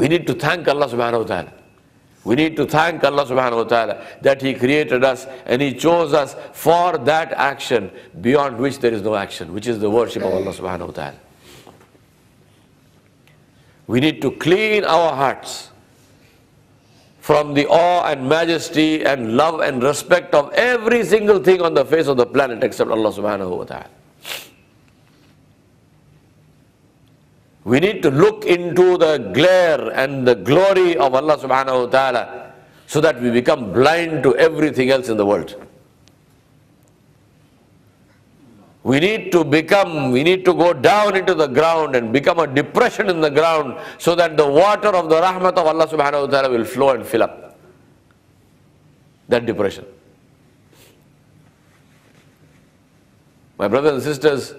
We need to thank Allah subhanahu wa ta'ala. We need to thank Allah subhanahu wa ta'ala that He created us and He chose us for that action beyond which there is no action, which is the worship of Allah subhanahu wa ta'ala. We need to clean our hearts from the awe and majesty and love and respect of every single thing on the face of the planet except Allah subhanahu wa ta'ala. We need to look into the glare and the glory of Allah subhanahu wa ta'ala so that we become blind to everything else in the world. We need to become, we need to go down into the ground and become a depression in the ground so that the water of the rahmat of Allah subhanahu wa ta'ala will flow and fill up that depression. My brothers and sisters,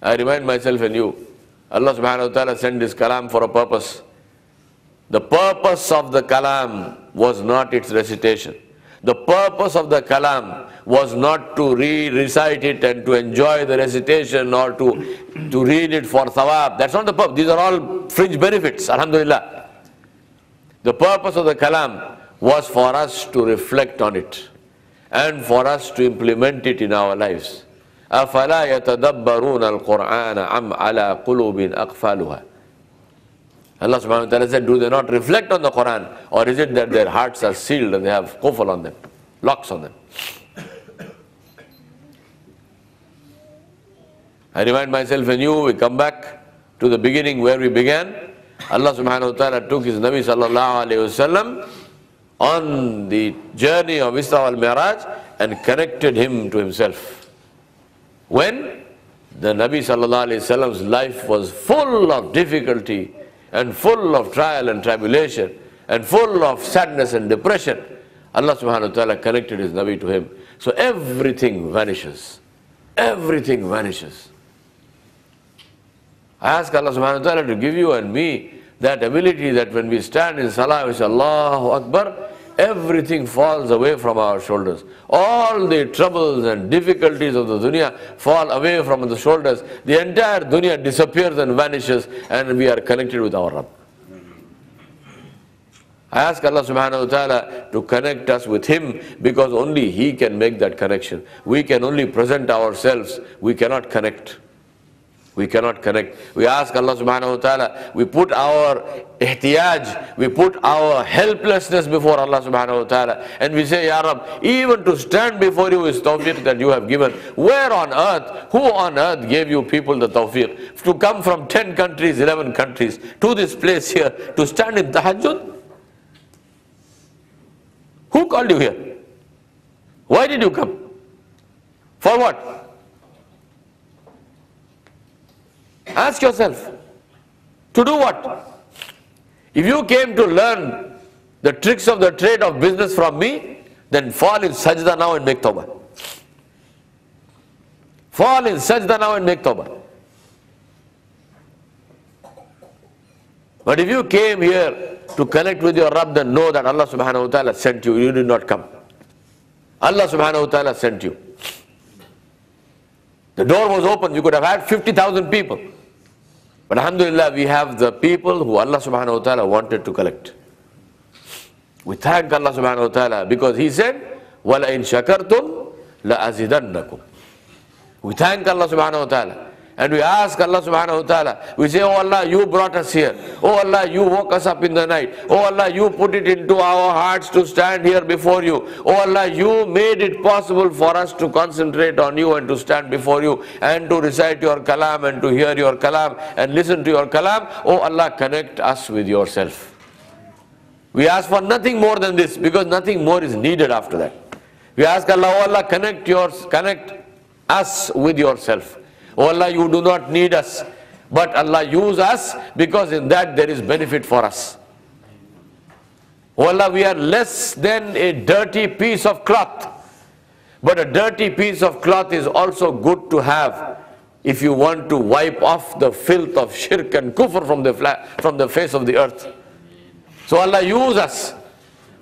I remind myself and you, Allah subhanahu wa ta'ala sent this kalam for a purpose. The purpose of the kalam was not its recitation. The purpose of the kalam was not to re-recite it and to enjoy the recitation or to, to read it for thawab. That's not the purpose. These are all fringe benefits, alhamdulillah. The purpose of the kalam was for us to reflect on it and for us to implement it in our lives. أَفَلَا يَتَدْبَرُونَ al-Qur'ana عَلَى ala أَقْفَالُهَا. Allah subhanahu wa ta'ala said, do they not reflect on the Qur'an? Or is it that their hearts are sealed and they have kufr on them, locks on them? I remind myself and you, we come back to the beginning where we began. Allah subhanahu wa ta'ala took his Nabi sallallahu alayhi wa on the journey of Isra al-Miraj and connected him to himself. When the Nabi sallallahu life was full of difficulty and full of trial and tribulation and full of sadness and depression, Allah subhanahu wa ta'ala connected his Nabi to him. So everything vanishes. Everything vanishes. I ask Allah subhanahu wa ta'ala to give you and me that ability that when we stand in salah, we say Allahu Akbar, everything falls away from our shoulders. All the troubles and difficulties of the dunya fall away from the shoulders. The entire dunya disappears and vanishes and we are connected with our Rabb. I ask Allah subhanahu wa ta'ala to connect us with Him because only He can make that connection. We can only present ourselves, we cannot connect. We cannot connect. We ask Allah subhanahu wa ta'ala, we put our ihtiyaj, we put our helplessness before Allah subhanahu wa ta'ala and we say, Ya Rab, even to stand before you is tawfiq that you have given. Where on earth, who on earth gave you people the tawfiq? To come from 10 countries, 11 countries to this place here to stand in tahajjud? Who called you here? Why did you come? For what? Ask yourself. To do what? If you came to learn the tricks of the trade of business from me, then fall in sajda now and make tawbah. Fall in sajda now and make tawbah. But if you came here to connect with your Rabb, then know that Allah subhanahu wa ta'ala sent you. You did not come. Allah subhanahu wa ta'ala sent you. The door was open. You could have had 50,000 people. But alhamdulillah, we have the people who Allah subhanahu wa ta'ala wanted to collect. We thank Allah subhanahu wa ta'ala because He said, وَلَئِن شَكَرْتُمْ لَأَزِدَنَّكُمْ We thank Allah subhanahu wa ta'ala. and we ask Allah subhanahu wa ta'ala, we say, Oh Allah, you brought us here. Oh Allah, you woke us up in the night. Oh Allah, you put it into our hearts to stand here before you. Oh Allah, you made it possible for us to concentrate on you and to stand before you and to recite your kalam and to hear your kalam and listen to your kalam. Oh Allah, connect us with yourself. We ask for nothing more than this because nothing more is needed after that. We ask Allah, oh Allah, connect yours, connect us with yourself. Oh Allah, you do not need us. But Allah use us because in that there is benefit for us. Oh Allah, we are less than a dirty piece of cloth. But a dirty piece of cloth is also good to have if you want to wipe off the filth of shirk and kufr from the, from the face of the earth. So Allah use us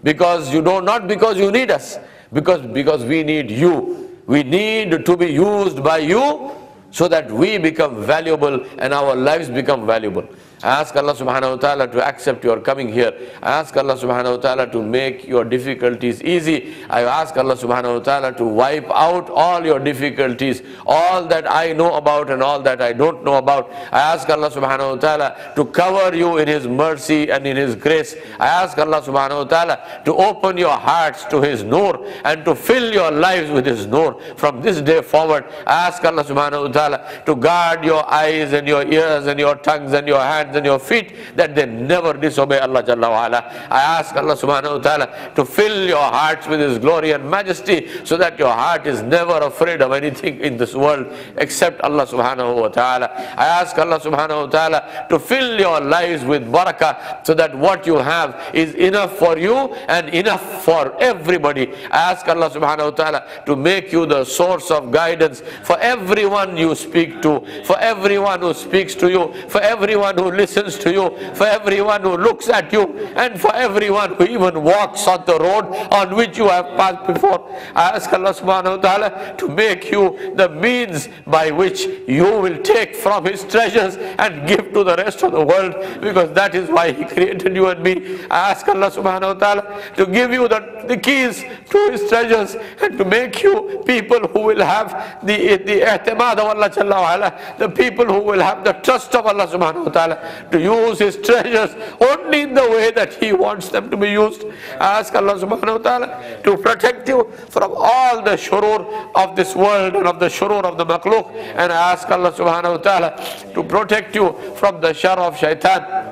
because you know, not because you need us, because, because we need you. We need to be used by you so that we become valuable and our lives become valuable. Ask Allah subhanahu wa ta'ala to accept your coming here. I ask Allah subhanahu wa ta'ala to make your difficulties easy. I ask Allah subhanahu wa ta'ala to wipe out all your difficulties, all that I know about and all that I don't know about. I ask Allah subhanahu wa ta'ala to cover you in His mercy and in His grace. I ask Allah subhanahu wa ta'ala to open your hearts to His nur and to fill your lives with His nur. From this day forward, I ask Allah subhanahu wa ta'ala to guard your eyes and your ears and your tongues and your hands and your feet that they never disobey Allah Jalla wa ala. I ask Allah subhanahu wa ta'ala to fill your hearts with His glory and majesty so that your heart is never afraid of anything in this world except Allah subhanahu wa ta'ala. I ask Allah subhanahu wa ta'ala to fill your lives with barakah so that what you have is enough for you and enough for everybody. I ask Allah subhanahu wa ta'ala to make you the source of guidance for everyone you speak to, for everyone who speaks to you, for everyone who listens to you, for everyone who looks at you, and for everyone who even walks on the road on which you have passed before. I ask Allah subhanahu wa ta'ala to make you the means by which you will take from His treasures and give to the rest of the world because that is why He created you and me. I ask Allah subhanahu wa ta'ala to give you the, the keys to His treasures and to make you people who will have the, the of Allah the people who will have the trust of Allah subhanahu wa ta'ala to use His treasures only in the way that He wants them to be used. I ask Allah subhanahu wa ta'ala to protect you from all the shurur of this world and of the shurur of the makhluk. And I ask Allah subhanahu wa ta'ala to protect you from the shar of shaitan.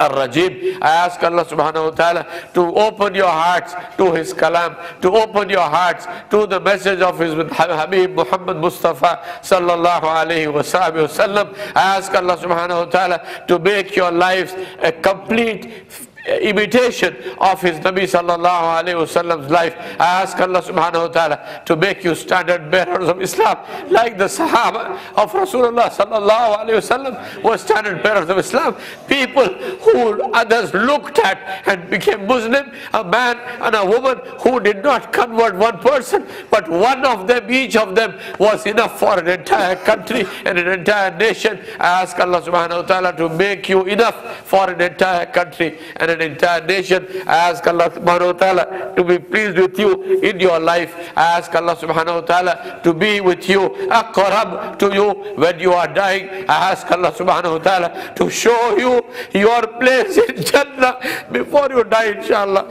Ar-Rajim. I ask Allah subhanahu wa ta'ala to open your hearts to His kalam, to open your hearts to the message of His Habib Muhammad Mustafa sallallahu alayhi wa sallam. I ask Allah subhanahu wa ta'ala to make your lives a complete Uh, imitation of his Nabi sallallahu alayhi wasallam's life. I ask Allah subhanahu wa ta'ala to make you standard bearers of Islam like the Sahaba of Rasulullah sallallahu alayhi wasallam were standard bearers of Islam. People who others looked at and became Muslim, a man and a woman who did not convert one person, but one of them, each of them was enough for an entire country and an entire nation. I ask Allah subhanahu wa ta'ala to make you enough for an entire country and an entire nation. I ask Allah subhanahu wa ta'ala to be pleased with you in your life. I ask Allah subhanahu wa ta'ala to be with you, aqrab to you when you are dying. I ask Allah subhanahu wa ta'ala to show you your place in Jannah before you die, inshallah.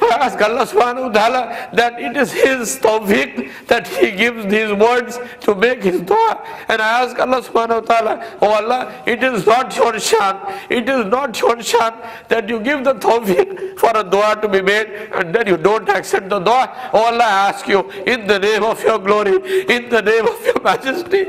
I ask Allah subhanahu wa ta'ala that it is His tawfiq that He gives these words to make His dua. And I ask Allah subhanahu wa ta'ala, oh Allah, it is not your shan, it is not your shan that you give the tawfiq for a dua to be made and then you don't accept the dua. Oh Allah, I ask you, in the name of your glory, in the name of your majesty,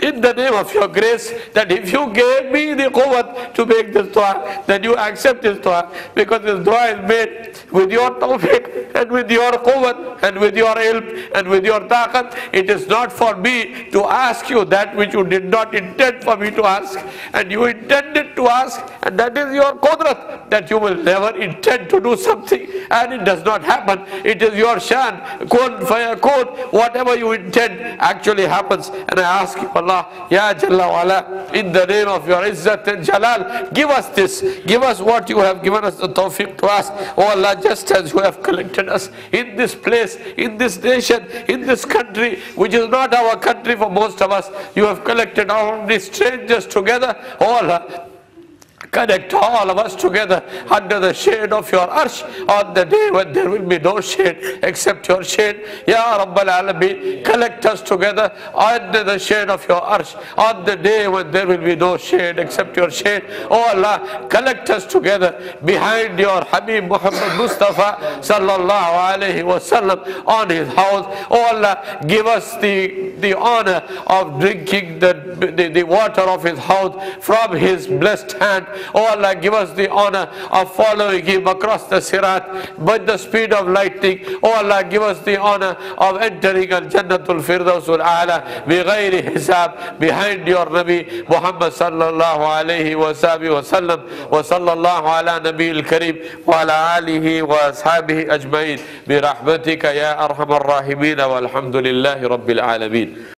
in the name of your grace that if you gave me the quwwat to make this dua, then you accept this dua because this dua is made with your tawfiq and with your quwwat and with your help and with your taqat. It is not for me to ask you that which you did not intend for me to ask and you intended to ask and that is your qudrat that you will never intend to do something and it does not happen. It is your shan, kun fayakun, whatever you intend actually happens and I ask you Allah Allah, Ya Jalla wala, in the name of your Izzat and Jalal, give us this, give us what you have given us the tawfiq to us. Oh Allah, just as you have collected us in this place, in this nation, in this country, which is not our country for most of us, you have collected all these strangers together. Oh Allah, Connect all of us together under the shade of your arsh on the day when there will be no shade except your shade. Ya Rabbal Alameen, collect us together under the shade of your arsh on the day when there will be no shade except your shade. Oh Allah, collect us together behind your Habib Muhammad Mustafa sallallahu alayhi wasallam on his house. Oh Allah, give us the, the honor of drinking the, the, the water of his house from his blessed hand. Oh Allah, give us the honor of following him across the Sirat with the speed of lightning. Oh Allah, give us the honor of entering Al Jannatul Firdausul A'la بغير حساب behind your Nabi Muhammad sallallahu alayhi wa sallam wa sallallahu ala Nabi al-Kareem wa ala alihi wa ashabihi ajma'in برحمتك يا أرحم الراحمين والحمد لله رب العالمين